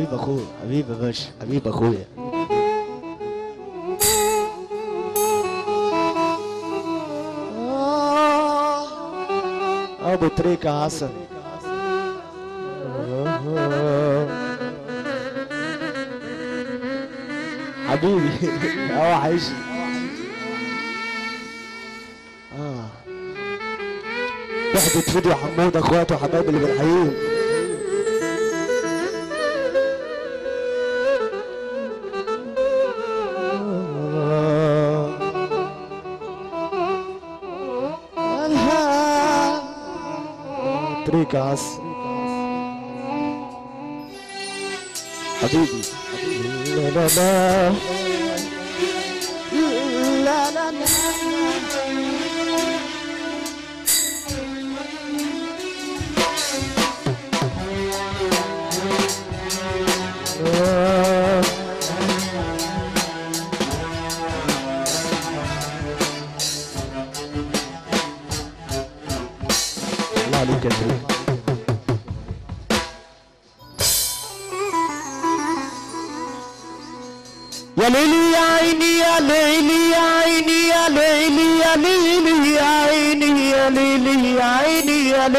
حبيب أخويا حبيب يا باشا حبيب أخويا. آه. أبو تريكة حسن. حبيبي آه عايش آه. وحدة فيديو حمود أخواته وحبايبي اللي بنحييهم تريكة عص حبيبي لا لا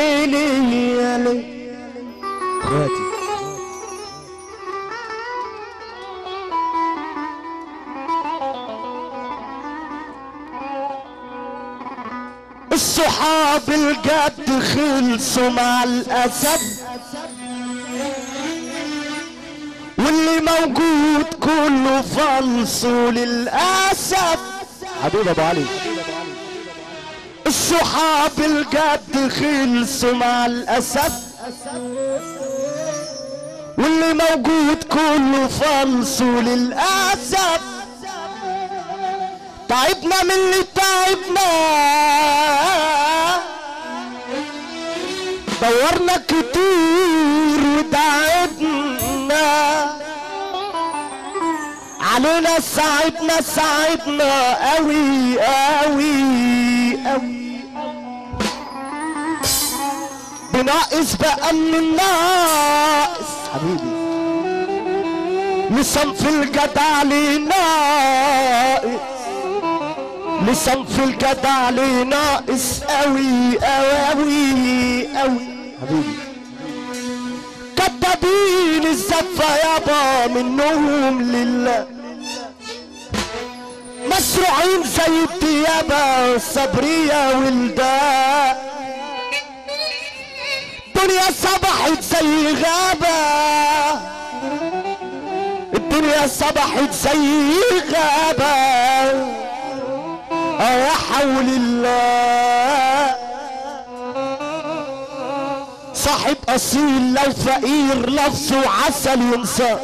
ليلي يا اخواتي الصحاب الجد خلصوا مع الأسد. واللي موجود كله فلص للاسف حبيب أبو علي. الصحاب الجد خلصوا مع الأسد. واللي موجود كله فلص للاسف تعبنا من اللي تعبنا. دورنا كتير وتعبنا علينا ساعدنا ساعدنا قوي قوي بناقص بقى من الناقص حبيبي لصنف الجدع ليه ناقص لصنف الجدع ليه ناقص قوي قوي قوي حبيبي كدابين الزفة يابا منهم لله. مسروعين زي الديابة صبرية ولداء الدنيا صبحت زي غابة الدنيا صبحت زي غابة يا حول الله. صاحب أصيل لو فقير لفظه عسل ينسى.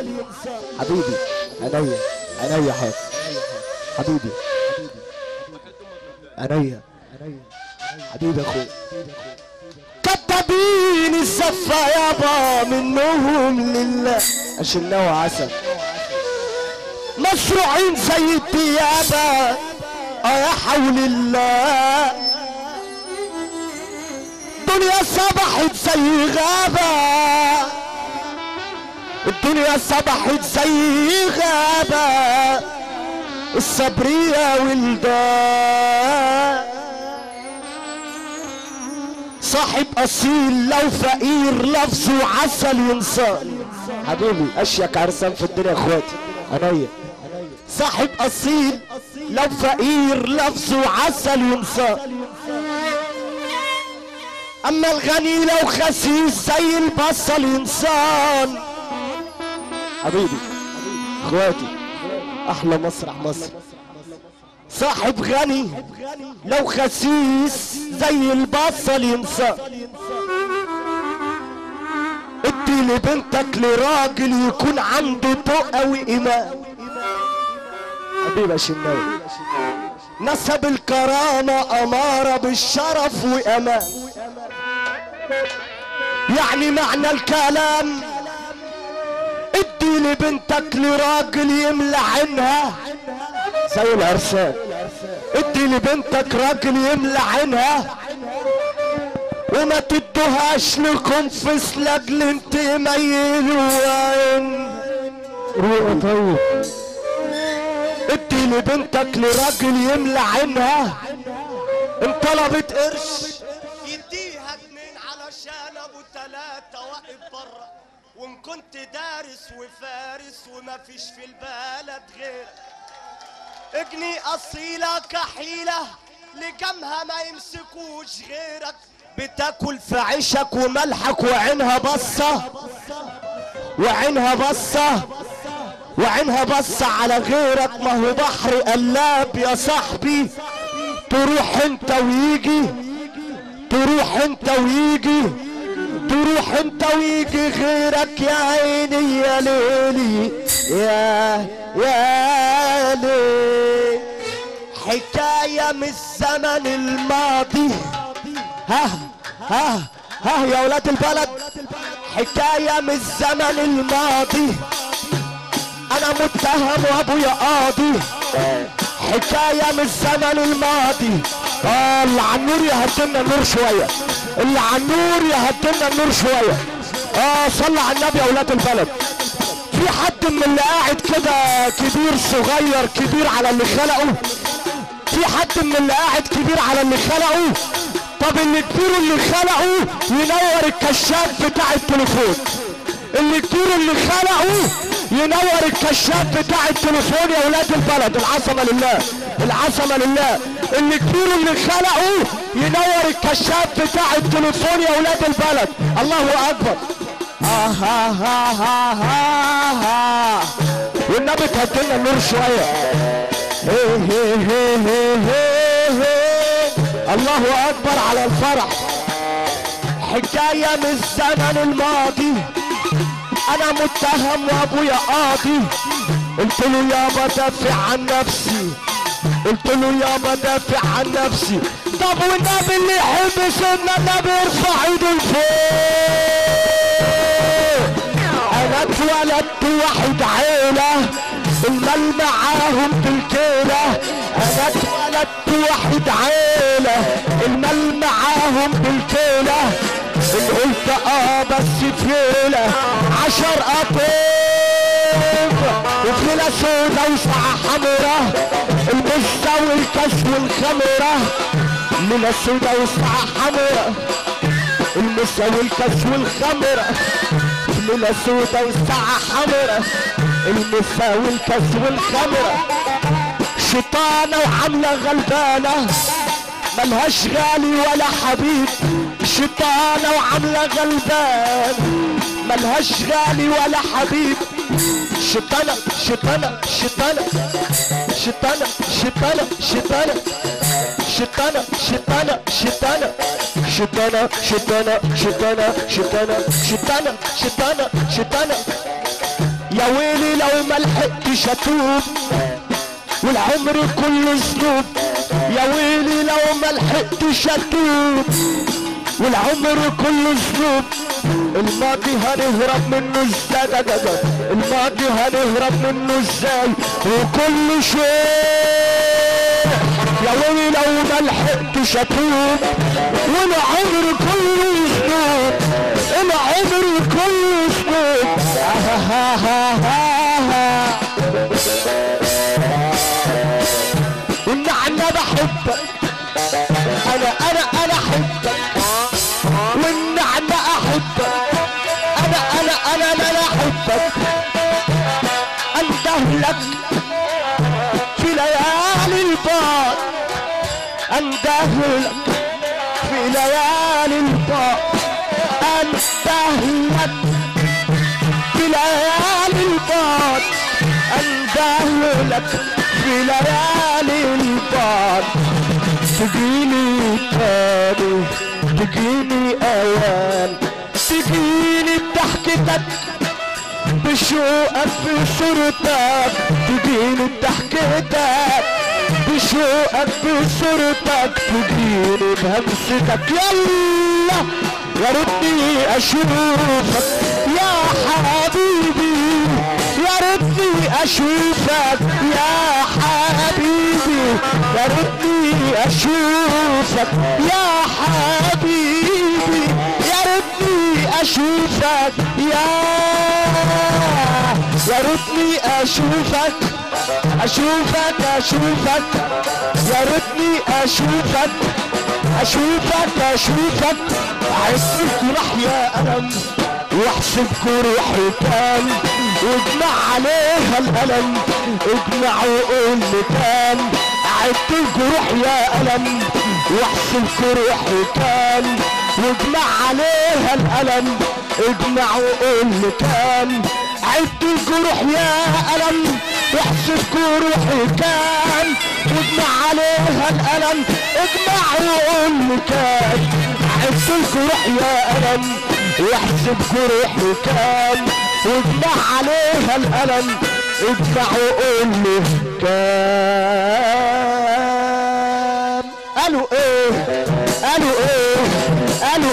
حبيبي عينيا عينيا حاضر حبيبي عينيا حبيبي أخويا. كتابين الزفة يابا منهم لله. اشناه عسل. مشروعين زي الديابة. آه يا حول الله. الدنيا صبحت زي غابة. الدنيا صبحت زي غابة. الصبرية ولدان. صاحب أصيل لو فقير لفظه عسل ينصان حبيبي اشيك عرسان في الدنيا يا إخواتي. عينيا. صاحب أصيل لو فقير لفظه عسل ينصان أما الغني لو خسيس زي البصل انسان حبيبي إخواتي أحلى مسرح مصر. صاحب غني لو خسيس زي البصل انسان ادي لبنتك لراجل يكون عنده تقى وايمان حبيبي يا شناوي. نسب الكرامة أمارة بالشرف وأمان. يعني معنى الكلام ادي لبنتك لراجل يملى عينها زي العرسان. ادي لبنتك راجل يملى عينها وما تدوهاش لكم في سلاجل انت ميل وعين روقه طيب ادي لبنتك لراجل يملى عينها ان طلبت قرش يديها اتنين علشان ابو تلاتة واقف بره وان كنت دارس وفارس وما فيش في البلد غيرك اجني اصيلة كحيلة لجمها ما يمسكوش غيرك. بتاكل في عيشك وملحك وعينها بصة. وعينها بصة. وعينها بصة على غيرك. ما هو بحر قلاب يا صاحبي. تروح انت ويجي. تروح انت ويجي. تروح انت ويجي غيرك يا عيني يا ليلي يا يا ليلي. حكاية من الزمن الماضي. ها ها ها يا ولاد البلد. حكاية من الزمن الماضي. أنا متهم وابويا قاضي. حكاية من الزمن الماضي. اللي على النور يهدلنا النور شوية. اللي على النور يهدلنا النور شوية. آه صلى على النبي يا ولاد البلد. في حد من اللي قاعد كده كبير صغير كبير على اللي خلقه؟ في حد من اللي قاعد كبير على اللي خلقه؟ طب اللي كبير اللي خلقه ينور الكشاف بتاع التليفون. اللي كبير اللي خلقه ينور الكشاف بتاع التليفون يا ولاد البلد. العظمة لله. العظمة لله. اللي كبير اللي خلقه ينور الكشاف بتاع التليفون يا ولاد البلد. الله أكبر. آه آه آه آه آه آه. والنبي تهدلنا النور شوية. هي هي هي هي هي هي. الله أكبر على الفرح. حكاية من الزمن الماضي. أنا متهم وأبويا قاضي. قلت له يابا دافع عن نفسي. قلت له يابا دافع عن نفسي. طب والنبي اللي يحب سيدنا النبي يرفع ايده لفوق. أنا اتولدت واحد عيلة. المال معاهم بالكيلة أنا اتولدت واحد عيلة. المال معاهم بالكيلة ان قلت آه بس فيلة عشر قطيف وفيلة سودا وساعة حمرا المسة والكاس والخمرة ليلة سودا وساعة حمرا المسة والكاس والخمرة ليلة سودا والساعة حمرا المسا والكاس والخمرة شيطانة وعاملة غلبانة ملهاش غالي ولا حبيب. شيطانة وعاملة غلبان ملهاش غالي ولا حبيب. شيطانة شيطانة شيطانة شيطانة شيطانة شيطانة شيطانة شيطانة شيطانة شيطانة شيطانة شيطانة شيطانة شيطانة شيطانة شيطانة يا ويلي لو ما لحقتش اتوب والعمر كله ذنوب يا ويلي لو ما لحقتش اتوب والعمر كله ذنوب الماضي هنهرب منه إزاي الماضي هنهرب منه إزاي وكل شيء يا ويلي لو ما لحقتش اتوب والعمر كله ذنوب العمر كله ها ها والنعنى بحبك أنا أنا أنا احبك اندهلك في ليالي البعد اندهلك في ليالي البعد اندهلك في ليالي البعد اندهلك في ليالي البعد تجيني تاني تجيني اوان تجيني بضحكتك بشوقك بصورتك تجيني بضحكتك بشوقك بصورتك تجيني بهمستك. يلا يا ريتني أشوفك. يا حبيبي يا ريتني أشوفك. يا حبيبي يا ريتني أشوفك. يا حبيبي. أشوفك يا يا ريتني أشوفك أشوفك أشوفك يا ريتني أشوفك أشوفك. اشوفك احسك يا ألم واحسب روحي كام واجمع عليها الألم اجمع وقول كام عدت الجروح يا ألم واحسب روحي كام واجمع عليها الألم اجمع وقول كام عد الجروح يا ألم واحسب جروحي كام واجمع عليها الألم اجمع وقول كام عد الجروح يا ألم واحسب جروحي كام واجمع عليها الألم اجمع وقول كام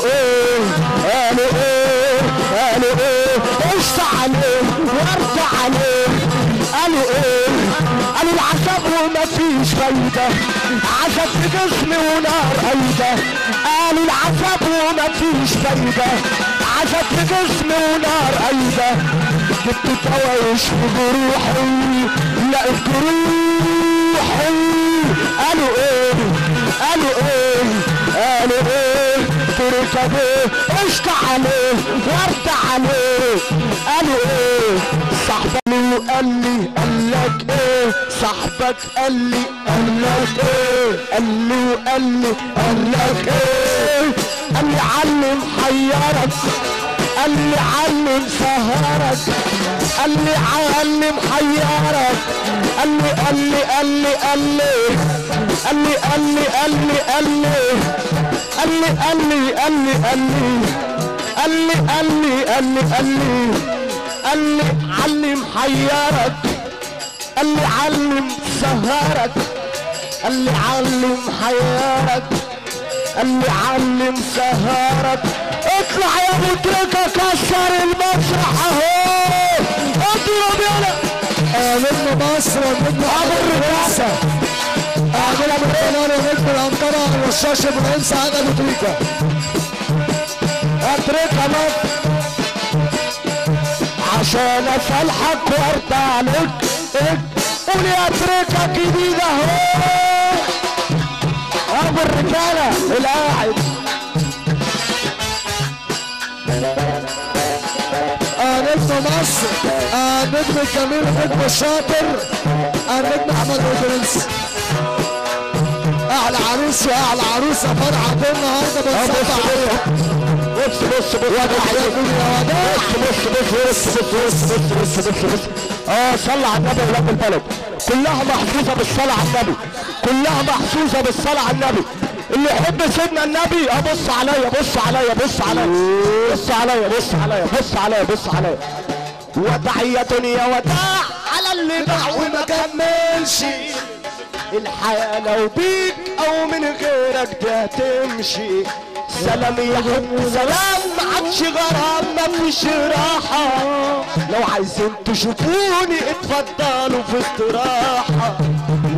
إيه قالوا إيه قالوا إيه اشفع عليه وارجع عليه قالوا إيه قالوا العذاب وما فيش فايدة عذاب في جسمي ونار ايدة قالوا العذاب وما فيش فايدة عذاب في جسمي ونار ايدة جبت كوايش في جروحي لقيت جروحي قالوا إيه قالوا إيه قالوا إيه إيه اشتع عليه وارتع عليه قالوا إيه صاحبك قال لي قال لك إيه صاحبك قال لي قال لك إيه قال لي وقال لي قال لك إيه قال لي علم حيرك قال لي علم سهرك قال لي علم حيرك قال لي قال لي قال لي قال لي قال لي قال لي قال لي قال لي قال لي قال لي قال لي قال لي قال لي قال لي قال لي قال لي قال لي علم حيرك قال لي علم سهرك قال لي علم حيرك قال لي علم سهرك. اطلع يا أبو تركه كسر المسرح أهو. اضرب يلا نجم مصر ونجم ابو الرقاصه هعملها من هنا أنا ونجم العنطره والشاشه إبراهيم سعد ابو تريكه اتركها بقى عشان افلحك وارضى عليك قول يا تريكه جديده اهو ابو الرجالة القاعد نجم مصر. آه، النجم الجميل النجم الشاطر النجم احمد البرنس اعلى عروس واعلى عروسه فرحه النهارده بنصفى عليها بص بص بص يا وداع بص بص بص بص بص بص بص بص آه صلى على النبي ولاد البلد كلها محفوظه بالصلاه على النبي كلها محفوظه بالصلاه على النبي اللي يحب سيدنا النبي ابص عليا بص عليا بص عليا بص عليا بص عليا بص عليا بص عليا وداعية يا وداع على اللي باع وما كملش الحياة لو بيك أو من غيرك ده تمشي. سلام يا حب سلام ما عادش غرام ما فيش راحة. لو عايزين تشوفوني اتفضلوا في استراحة.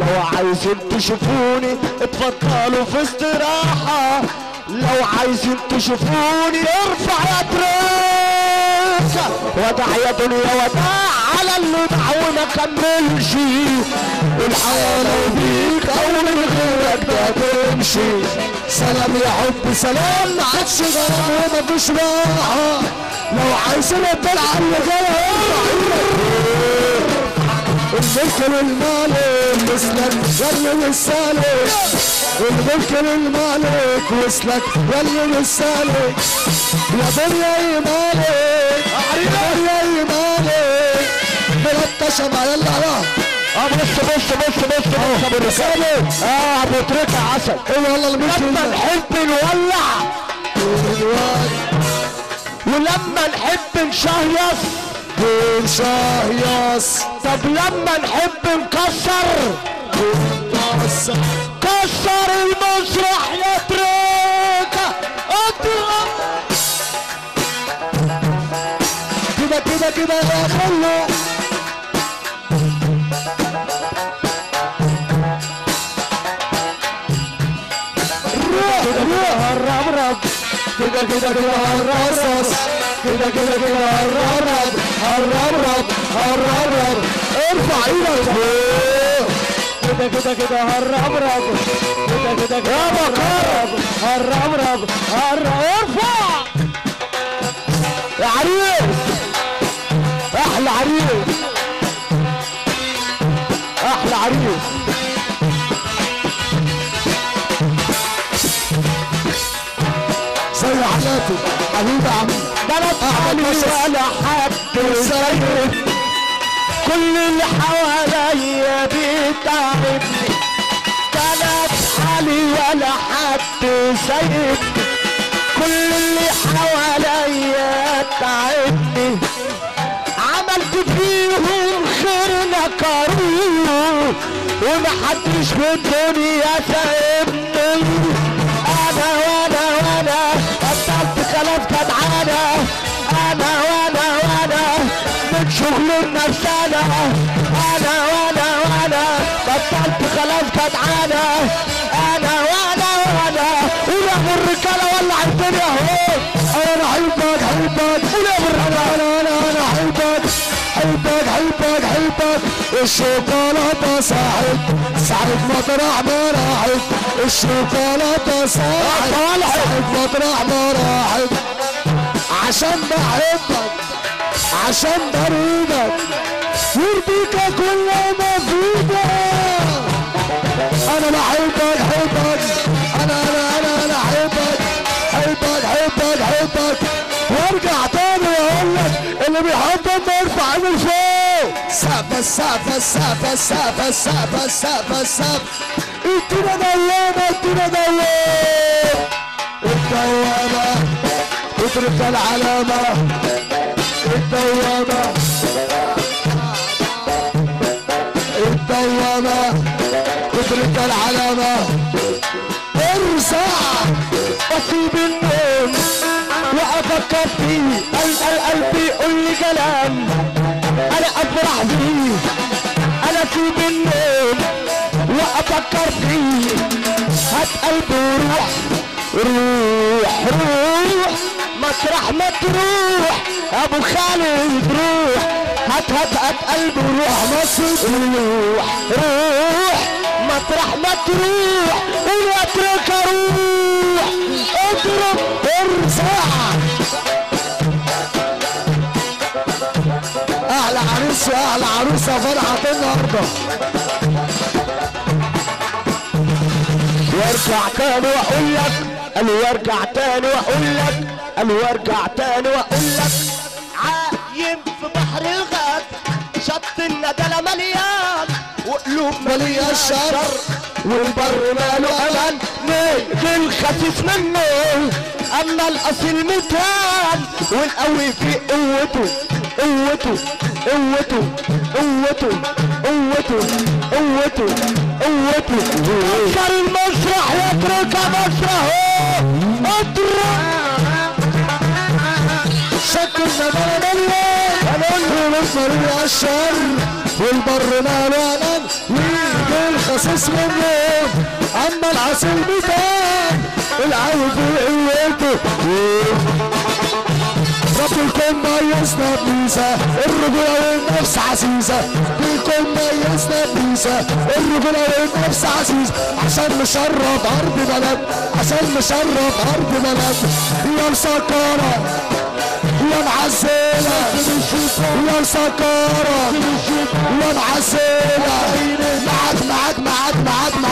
لو عايزين تشوفوني اتفضلوا في استراحة. لو عايزين تشوفوني ارفع يا تريكة ودع يا دنيا ودع على اللي دع وما كملش الحياة لو بيك أو من غيرك ده تمشي سلام يا حب سلام ما عادش وما فيش راحه لو عايزين الدلع اللي جاية الملك للمالك وصلك يلي والسالك الملك للمالك وصلك يلي والسالك يا دنيا يا مالك دنيا يا يلا آه بص بص بص بص بص ابو الرسالة آه عسل إيه والله الملك لما نحب نولع ولما نحب نشهيص شهيص طب لما نحب نكسر كسر المسرح يا كده يا خلو كده كده كده الرصاص كده كده كده هررب هررب هررب ارفع إيدك فوق كده كده كده هربرب كده كده كده هربرب هر ارفع يا عريس أحلى عريس. أحلى عريس. زي حالاتي حبيبي عم بلد حالي ولا حد سيد كل اللي حواليا بيتعبني. بلد حالي ولا حد سيد كل اللي حواليا تعبني. فيهم خير نكروه ومحدش الدنيا سايبني أنا وأنا وأنا بطلت خلاص جدعانة أنا وأنا وأنا من شغل النفسانة أنا وأنا وأنا بطلت خلاص جدعانة أنا وأنا وأنا قول يا ابو الرجالة ولع الدنيا اهو أنا احبك احبك قول يا ابو أنا احبك احبك الشوكولاتة ساعد ساعد مطرح ما راحت الشوكولاتة ساعد ساعد مطرح ما راحت عشان بحبك عشان بريدك يرضيك كل ما فيك. أنا بحبك حبك. أنا أنا أنا أنا احبك حبك حبك حبك. وارجع تاني وأقول لك اللي بيحبك ما يرفع ايده لفوق سقف السقف السقف السقف السقف السقف السقف ادينا دوامه ادينا دوامه الدوامه اترك العلامه الدوامه الدوامه اترك العلامه ارزع اصيب النوم وافكر فيه قلب قلبي يقول لي كلام. أنا أفرح بيه أنا اسيب النوم. وافكر فيه هات قلبي وروح. روح روح. مطرح ما تروح. أبو خالد روح. هات هات هات قلبي وروح. مصر روح روح. مطرح ما تروح. قول اترك أروح اضرب ارزع أحلى عريس واحلى عروسة فرحة النهارده. وارجع تاني وأقول لك قال وارجع تاني وأقول لك قال وارجع تاني وأقول لك. عايم في بحر الغد شط الندلة وقلوب مليان شر والبر ماله أمان من الخفيف منه اما الاصيل متان والقوي في قوته قوته قوته قوته قوته قوته قوته كسر المسرح يترك مسرحه اضرب شك الندى مليان والبر يا الشر والبر ماله أمان الخسيس منه أما العسل ميتان العيب قوته الكون ميزنا بميزة الرجولة والنفس عزيزة. الكون ميزنا بميزة الرجولة والنفس عزيزة. عشان نشرف أرض بلد عشان نشرف أرض بلد يا مسكرة يا معزلة يا مسكرة يا معزلة معاك معاك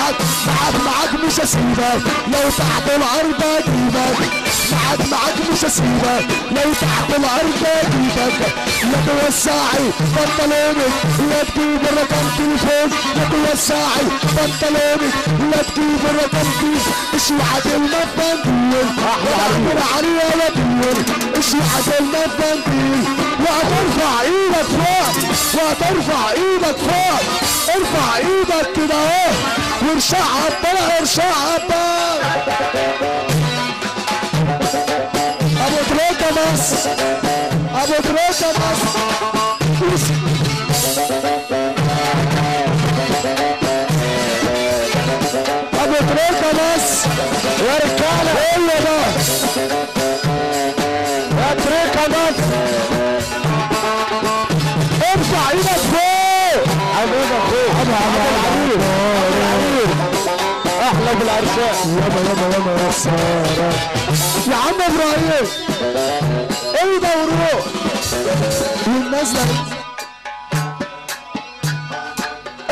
معاك معاك معاك مش هسيبك. لو تحت الأرض أجيبك. معاك معاك مش هسيبك. لو تحت الأرض أجيبك. لا توسعي بنطلونك لا تجيب الرقم تليفون لا توسعي بنطلونك لا تجيب الرقم تليفون اشوعة المبنديل واعمل عليها وديل اشوعة المبنديل وهترفع إيدك فوق وهترفع إيدك فوق. ارفع إيدك كده أهو. وارشعها بقى ارشعها بقى أبو تريكة بس. أبو تريكة بس. أبو تريكة بس. رجالة إيه ده يا تريكة يا يابا يابا يابا يا خسارة يا عم إبراهيم ده وروح والنازلة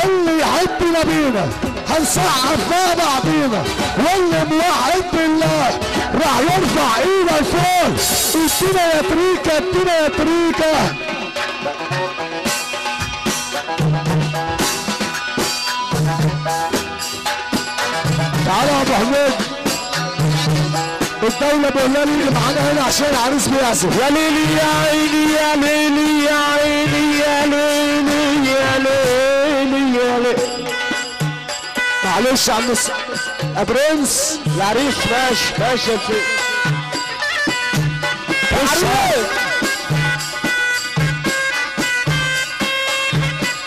اللي يحبنا بينا هنسقف مع بعضينا واللي موحد بالله راح يرفع ايده فوق ادينا يا تريكة ادينا يا تريكة. الدولة بقولها لي اللي معانا هنا عشان العريس بيعزف. يا ليلي يا عيني يا ليلي يا عيني يا ليلي يا ليلي يا ليلي. معلش يا عم يا برنس العريس ماشي ماشي يا العريس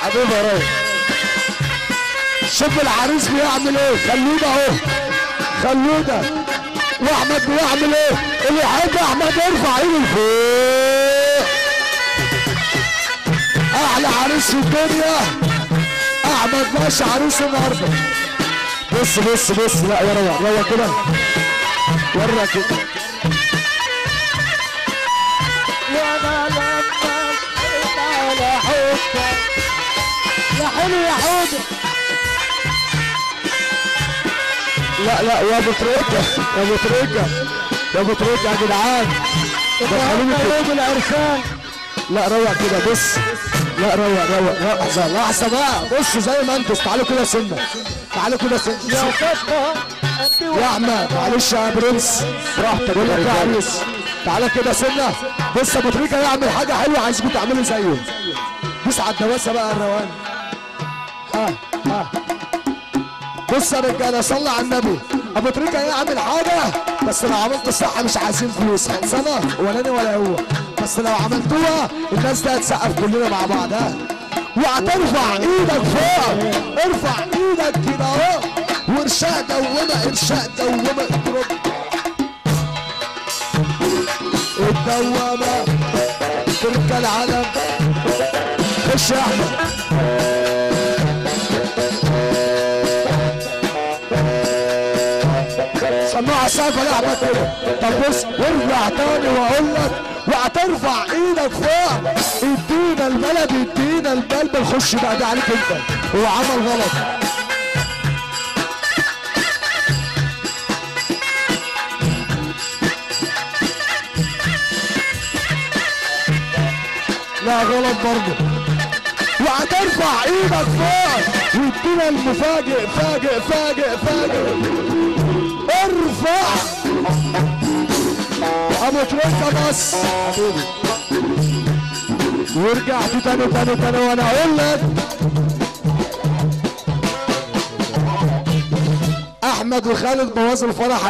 حبيبي يا ريس. شوف العريس بيعمل إيه. خلوده اهو. خلوده. واحمد بيعمل إيه اللي يحب احمد ارفع ايده لفوق أحلى عريس في الدنيا احمد ماشي عريس النهارده بص بص بص لا يا روح روح كده ورا كده وأنا لما حبك يا حلو يا حوده لا لا يا أبو تريكة يا أبو تريكة يا أبو تريكة يا جدعان. دخلوني كده يوم العرسان لا روق كده بص. لا روق روق لحظه لحظة بقى. بصوا زي ما أنتوا تعالوا كده سنة. تعالوا كده سنة. يا فاطمه يا أحمد معلش يا برنس. براحتك بقول لك يا. عريس. تعالى كده سنة. بص يا أبو تريكة يعمل حاجة حلوة عايزكم تعملوا زيه. بص على الدواسة بقى الروان ها ها بص يا رجالة صلى على النبي. أبو تريكة يعمل حاجة بس لو عملت الصح مش عايزين فلوس. خلصانة؟ ولا أنا ولا هو. بس لو عملتوها الناس دي هتسقف كلنا مع بعض. ها؟ وهترفع إيدك فوق. ارفع إيدك كده أهو. وإرشاء دومة إرشاء دومة اضرب الدوامة تركة العلم. خش يا أحمد. يا احمد كده طب بص وارجع تاني واقول لك وهترفع إيدك فوق. ادينا البلد ادينا البلد نخش بقى ده عليك انت. هو عمل غلط. لا غلط برضه. وهترفع إيدك فوق. وادينا المفاجئ فاجئ فاجئ فاجئ. ارفع ابو تريكه بس ورجعت تاني تاني تاني وأنا أقول لك احمد وخالد بوظوا الفرح